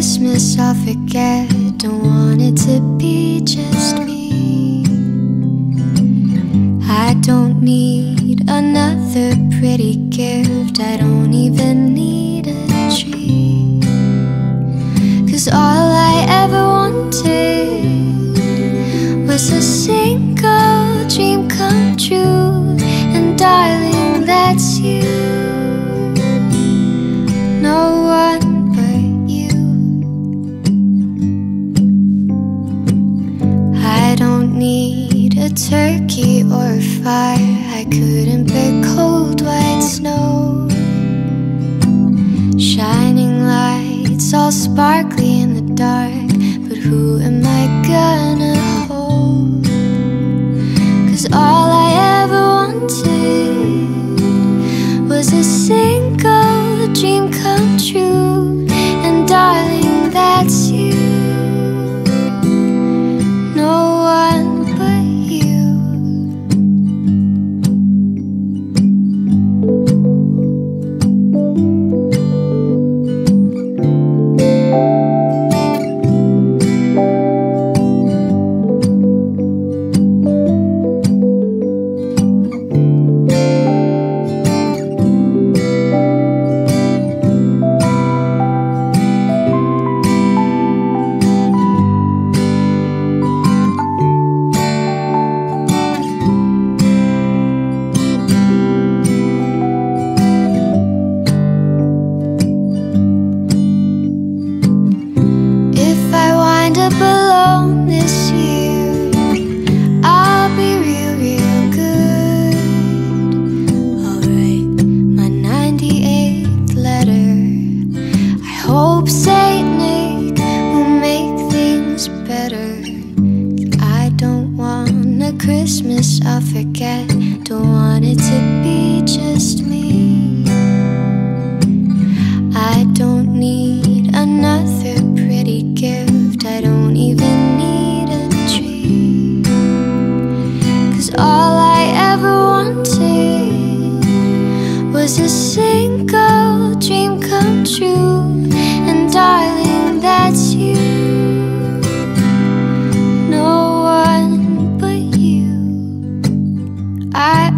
Christmas I'll forget. Don't want it to be just me. I don't need another pretty gift. I don't even turkey or a fire. I couldn't bear cold white snow. Shining lights all sparkly in the dark. But who am I gonna hold? Cause all I ever wanted was a single dream come hope Nick will make things better. I don't want a Christmas I'll forget. Don't want it to be just me. I don't need another pretty gift. I don't even need a tree. Cause all I ever wanted was a single dream come true darling, that's you. No one but you. I